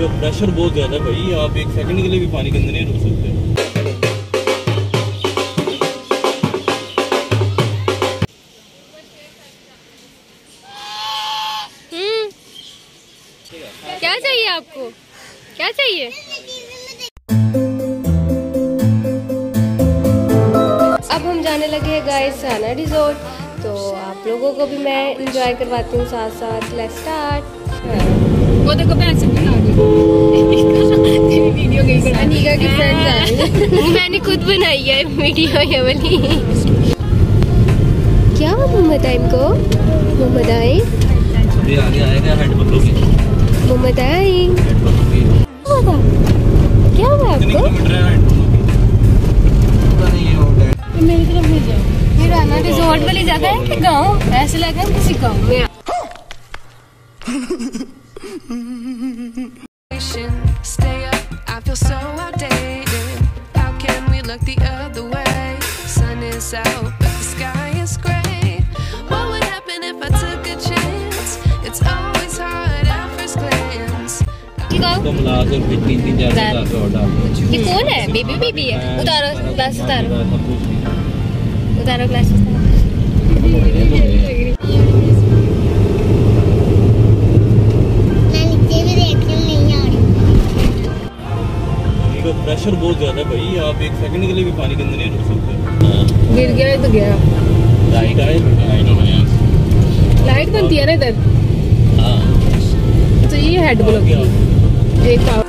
का प्रेशर बहुत ज़्यादा है भाई। आप एक सेकंड के लिए भी पानी के अंदर नहीं रुक सकते। हम्म। क्या चाहिए आपको? क्या चाहिए? अब हम जाने लगे हैं गाइस साना रिजोर्ट तो आप लोगों को भी मैं इंजॉय करवाती हूँ साथ साथ लेट्स स्टार्ट वो देखो फ्रेंड्स आ रही हैं। मैंने खुद बनाई है वीडियो ये वाली। क्या हुआ मोहम्मद आइम को? मोहम्मद आइम अभी आगे आएगा हेड पकड़ोगे मोहम्मद आइम क्या हुआ? क्या हुआ कितने आपको? नहीं मेरी तरफ़ ले जाओ। ये रहना रिजॉर्ट वाली जगह है कि गाँव? ऐसे लगा किसी गाँव में Stay up, I feel so outdated. How can we look the other way? Sun is out, but the sky is gray. What would happen if I took a chance? It's always hard at first glance. तो मिला के फिर तीन तीन चार चार का order ये कौन है बेबी बेबी है उतारो ग्लास उतारो सब कुछ उतारो ग्लास उतारो Pressure बहुत ज़्यादा भाई। आप एक सेकंड के लिए भी पानी के अंदर नहीं रुक सकते। गिर गया तो गया। लाइट आए। लाइट हो गया लाइट बनती है ना इधर? हाँ। तो ये हेड ब्लॉक एक पावर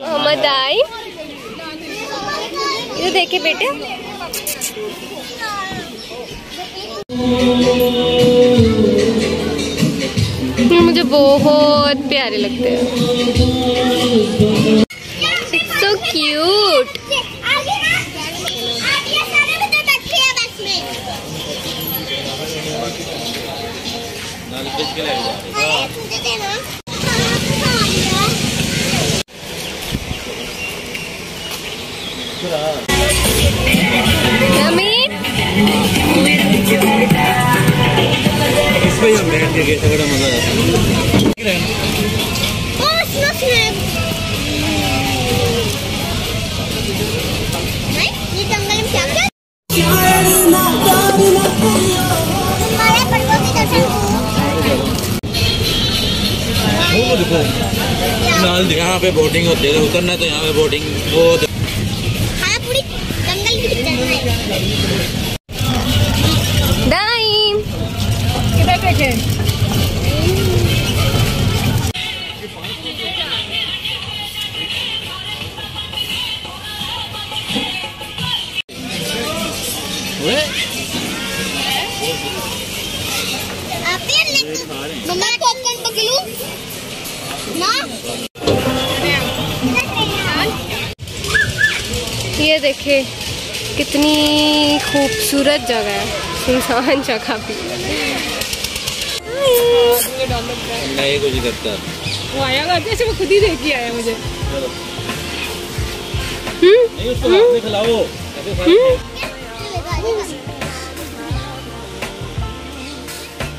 मोहम्मद आई ये बेटे मुझे बहुत प्यारे लगते हैं। सो क्यूट बड़ा मजा आया यहाँ पे बोटिंग होती है उतरना है तो यहाँ पे बोटिंग वो हाँ पूरी जंगल की पिक्चर देखे कितनी खूबसूरत जगह है। सुनसान जगह भी नहीं कुछ करता वो आया करते वो खुद ही देख के आया मुझे। नहीं उसको हाथ में खिलाओ। ऐसे सारे-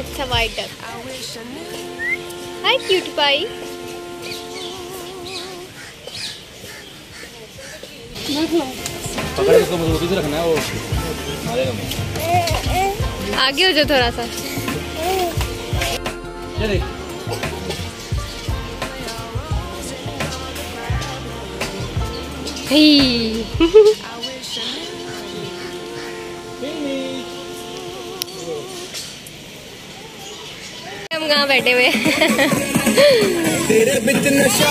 It's a white duck. I wish I. Hi, cute pie. पकड़ के से रखना है वो आगे हो जाओ थोड़ा सा। चले हम्म। हम कहाँ बैठे हुए तेरे बिच नशा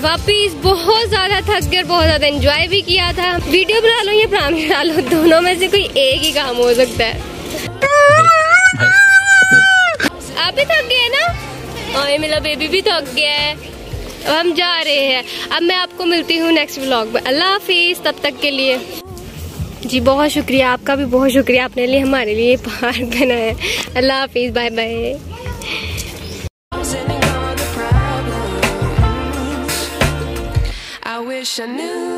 वापिस बहुत ज़्यादा थक गए बहुत ज़्यादा एंजॉय भी किया था। वीडियो बना लो या प्राणी बना लो, दोनों में से कोई एक ही काम हो सकता है। आप भी थक गए ना? और मेरा बेबी भी थक गया है। अब हम जा रहे हैं। अब मैं आपको मिलती हूँ नेक्स्ट व्लॉग में। अल्लाह हाफिज, तब तक के लिए। जी, बहुत शुक्रिया। आपका भी बहुत शुक्रिया। आपने लिए हमारे लिए पार्क बनाया अल्लाह हाफिज bye bye wish I knew